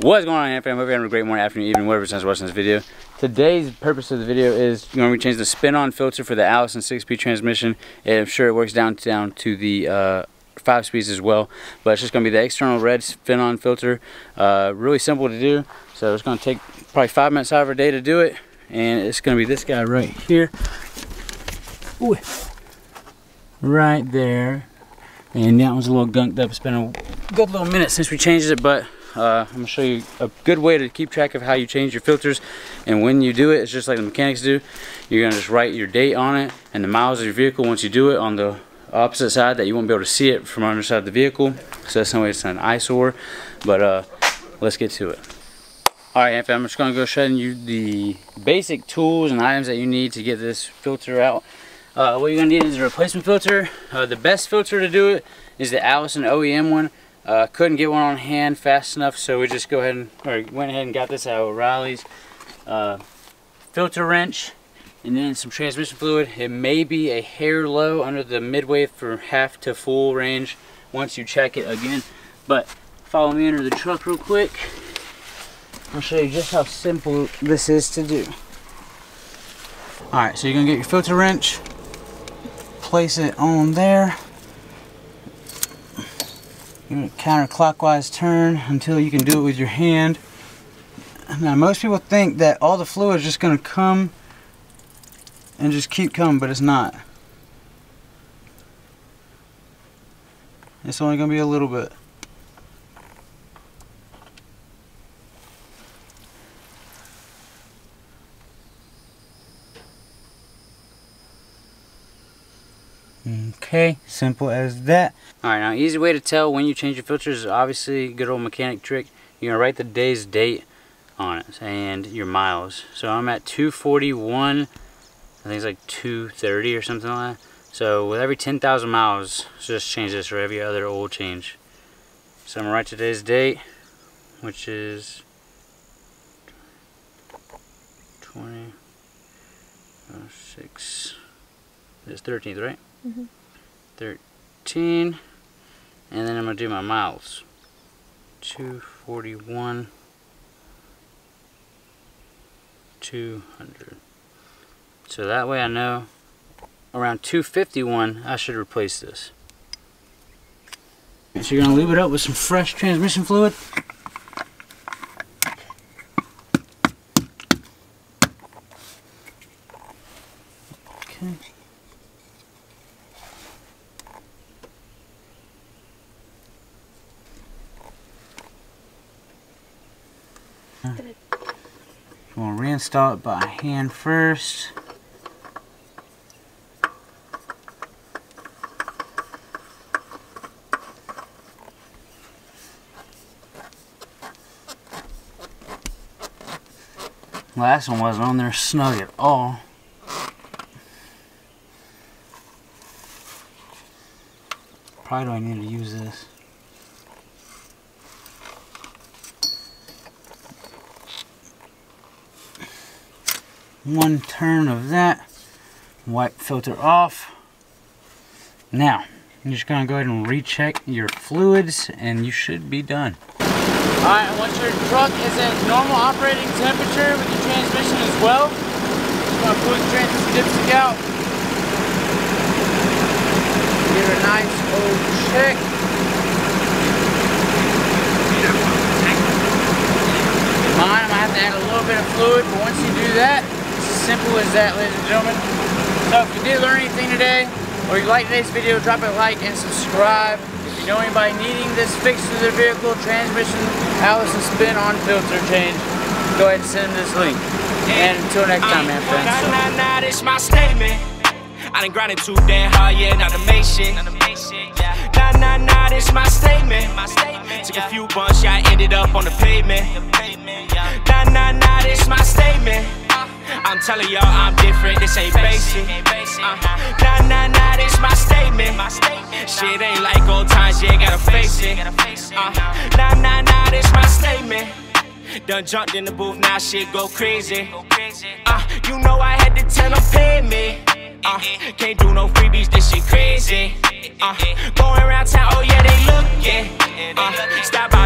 What's going on, fam? Hope you're having a great morning, afternoon, evening, whatever since watching this video. Today's purpose of the video is you're going to change the spin-on filter for the Allison 6-speed transmission. And I'm sure it works down down to the uh, five speeds as well. But it's just going to be the external red spin-on filter. Uh, really simple to do. So it's going to take probably five minutes out of our day to do it. And it's going to be this guy right here. Ooh. Right there. And that one's a little gunked up. It's been a good little minute since we changed it, but uh, I'm gonna show you a good way to keep track of how you change your filters. And when you do it, it's just like the mechanics do. You're gonna just write your date on it and the miles of your vehicle once you do it on the opposite side that you won't be able to see it from underside of the vehicle. So that's no way it's an eyesore. But uh, let's get to it. All right, I'm just gonna go showing you the basic tools and items that you need to get this filter out. Uh, what you're gonna need is a replacement filter. Uh, the best filter to do it is the Allison OEM one. Uh, couldn't get one on hand fast enough, so we just go ahead and or went ahead and got this out of O'Reilly's. Uh, filter wrench, and then some transmission fluid. It may be a hair low under the midway for half to full range once you check it again. But follow me under the truck real quick. I'll show you just how simple this is to do. Alright, so you're to get your filter wrench, place it on there. Counterclockwise turn until you can do it with your hand. Now most people think that all the fluid is just going to come and just keep coming, but it's not. It's only going to be a little bit. Okay, simple as that. Alright, now easy way to tell when you change your filters is obviously good old mechanic trick. You're going to write the day's date on it and your miles. So I'm at 241, I think it's like 230 or something like that. So with every 10,000 miles, just change this for every other oil change. So I'm going to write today's date, which is 20, oh, 6, it's 13th, right? Mm -hmm. 13. And then I'm going to do my miles. 241. 200. So that way I know around 251 I should replace this. So you're going to leave it up with some fresh transmission fluid. I'm going to reinstall it by hand first. Last one wasn't on there snug at all. Probably don't need to use this. One turn of that wipe filter off now you're just gonna go ahead and recheck your fluids and you should be done Alright, once your truck is at normal operating temperature with your transmission as well, just gonna pull the transmission dipstick out. Give it a nice old check. Mine, I'm gonna have to add a little bit of fluid, but once you do that, simple as that, ladies and gentlemen. So if you did learn anything today, or you like today's video, drop a like and subscribe. If you know anybody needing this fixed to their vehicle, transmission, Allison spin on filter change, go ahead and send this link. And until next time, man, friends. Uh, nah, nah, nah, this my statement. I done grinded too damn hard, yeah, not to make shit. Nah, nah, nah, this my statement. Took a few bumps, yeah, I ended up on the pavement. Nah, nah, nah, this my statement. I'm telling y'all I'm different, this ain't basic. Uh, nah, nah, nah, this my statement. Shit ain't like old times, yeah, gotta face it. Uh, nah, nah, nah, this my statement. Done jumped in the booth, now shit go crazy. Uh, you know I had to tell them pay me. Uh, can't do no freebies, this shit crazy. Uh, going around town, oh yeah, they look, yeah. Uh, stop by